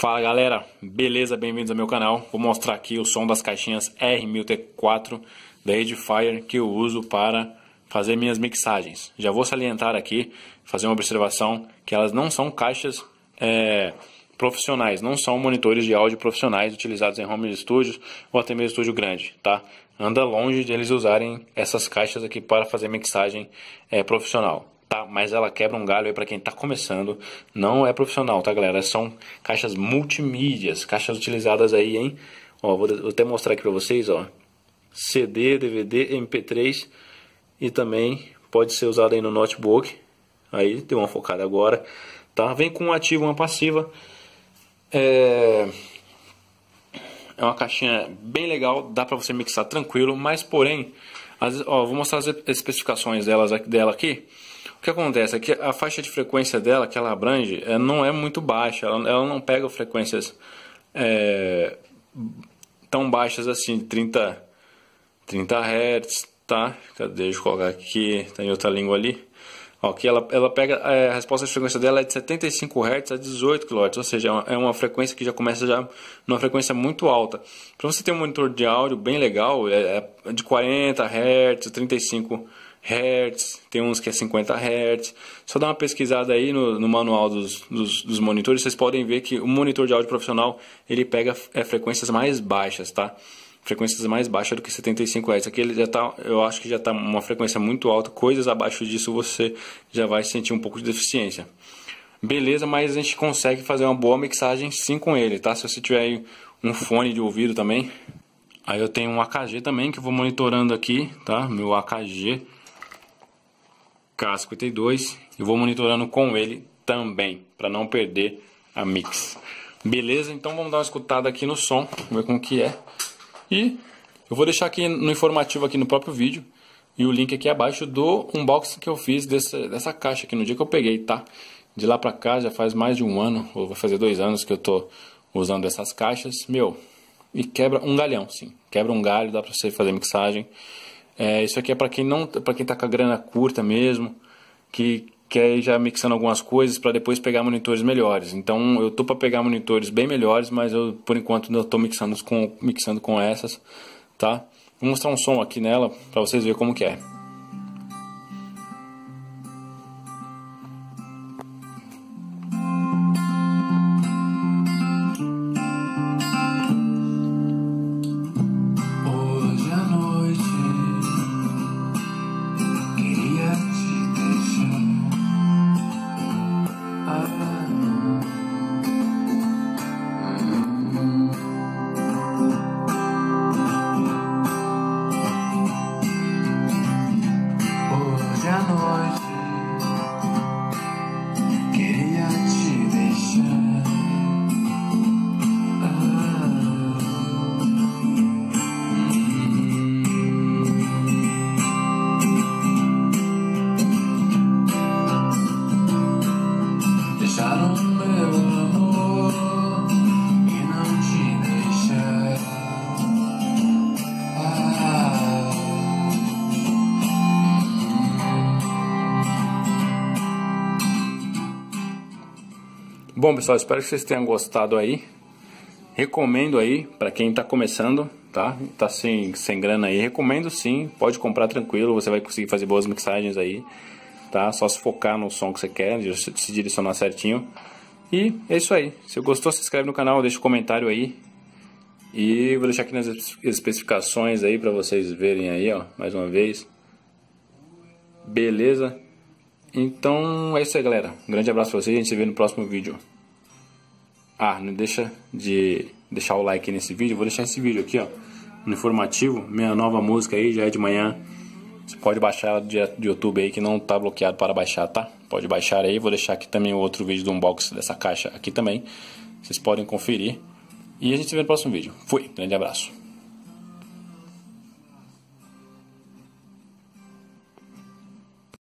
Fala galera, beleza? Bem-vindos ao meu canal. Vou mostrar aqui o som das caixinhas R1000T4 da Edifier que eu uso para fazer minhas mixagens. Já vou salientar aqui, fazer uma observação, que elas não são caixas é, profissionais, não são monitores de áudio profissionais utilizados em home studios ou até mesmo estúdio grande, tá? Anda longe de eles usarem essas caixas aqui para fazer mixagem é, profissional tá? Mas ela quebra um galho aí para quem está começando. Não é profissional, tá, galera? São caixas multimídias, caixas utilizadas aí em, ó, vou, até mostrar aqui para vocês, ó, CD, DVD, MP3 e também pode ser usada aí no notebook. Aí deu uma focada agora, tá? Vem com um ativo, uma passiva. É é uma caixinha bem legal, dá para você mixar tranquilo, mas porém, as, ó, vou mostrar as especificações delas, dela aqui. O que acontece é que a faixa de frequência dela, que ela abrange, é, não é muito baixa. Ela, ela não pega frequências é, tão baixas assim, 30, 30 Hz, tá? Deixa eu colocar aqui, tem outra língua ali. Ó, ela, ela pega, é, a resposta de frequência dela é de 75 Hz a 18 kHz, ou seja, é uma, é uma frequência que já começa já numa frequência muito alta. Para você ter um monitor de áudio bem legal, é, é de 40 Hz, 35 Hz, Hz, tem uns que é 50 Hz. Só dá uma pesquisada aí no, no manual dos, dos, dos, monitores, vocês podem ver que o monitor de áudio profissional ele pega é, frequências mais baixas, tá? Frequências mais baixas do que 75 Hz. Aqui ele já tá, eu acho que já está uma frequência muito alta, coisas abaixo disso você já vai sentir um pouco de deficiência. Beleza, mas a gente consegue fazer uma boa mixagem sim com ele, tá? Se você tiver aí um fone de ouvido também. Aí eu tenho um AKG também que eu vou monitorando aqui, tá? Meu AKG K52 e vou monitorando com ele também, para não perder a mix. Beleza? Então vamos dar uma escutada aqui no som, ver como que é. E eu vou deixar aqui no informativo aqui no próprio vídeo e o link aqui abaixo do unboxing que eu fiz dessa, dessa caixa aqui no dia que eu peguei, tá? De lá pra cá já faz mais de um ano, ou vai fazer dois anos que eu tô usando essas caixas. Meu, e quebra um galhão, sim. Quebra um galho, dá pra você fazer mixagem. É, isso aqui é para quem não, para quem tá com a grana curta mesmo, que quer ir já mixando algumas coisas para depois pegar monitores melhores. Então eu tô para pegar monitores bem melhores, mas eu por enquanto não tô mixando com mixando com essas, tá? Vou mostrar um som aqui nela para vocês verem como que é. Bom, pessoal, espero que vocês tenham gostado aí. Recomendo aí para quem está começando, tá? Tá sem, sem grana aí, recomendo sim. Pode comprar tranquilo, você vai conseguir fazer boas mixagens aí, tá? Só se focar no som que você quer, se direcionar certinho. E é isso aí. Se gostou, se inscreve no canal, deixa um comentário aí. E vou deixar aqui nas especificações aí para vocês verem aí, ó, mais uma vez. Beleza? Então é isso aí, galera. Um grande abraço pra vocês e a gente se vê no próximo vídeo. Ah, não deixa de deixar o like nesse vídeo. Vou deixar esse vídeo aqui, ó, no informativo. Minha nova música aí, já é de manhã. Você pode baixar ela do YouTube aí que não tá bloqueado para baixar, tá? Pode baixar aí. Vou deixar aqui também o outro vídeo do unboxing dessa caixa aqui também. Vocês podem conferir. E a gente se vê no próximo vídeo. Fui, grande abraço.